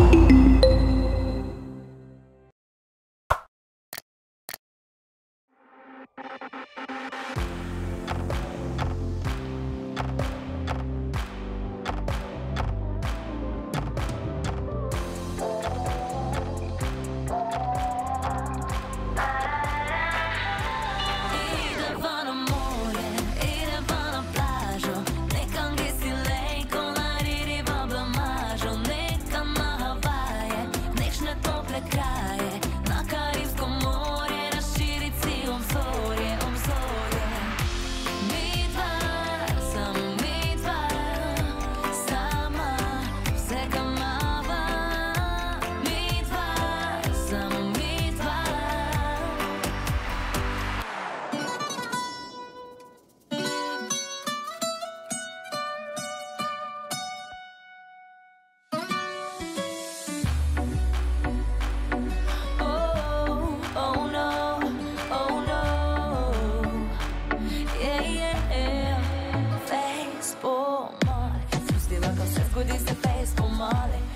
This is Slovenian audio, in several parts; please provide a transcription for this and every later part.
you with his face for Molly.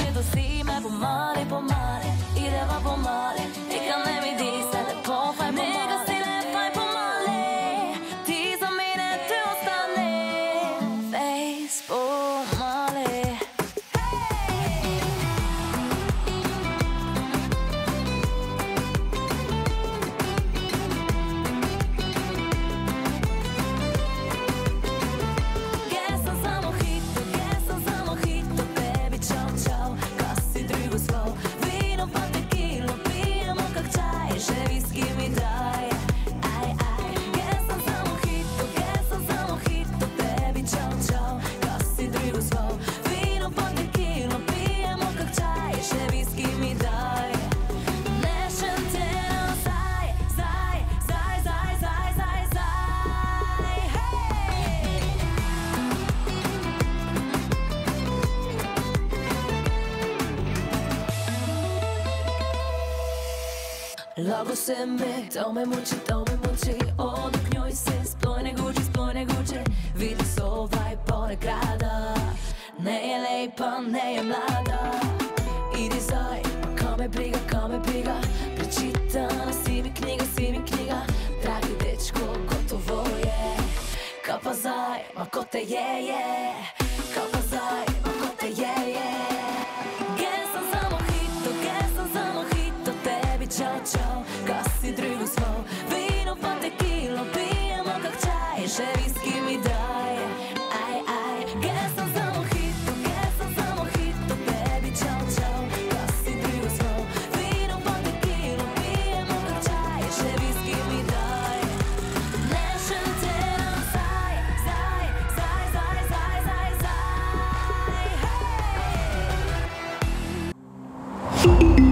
I don't see my money. Lago se me, to me muči, to me muči Odok njoj se, sploj ne guči, sploj ne guči Vidi se ovaj poleg grada Ne je lepa, ne je mlada. Idi zaj, ko me briga, ko me briga Prečitana si mi knjiga, si mi knjiga. Dragi dečko, gotovo je Ka pa zaj, ma ko te je, je Ka you